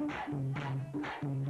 Mm-hmm.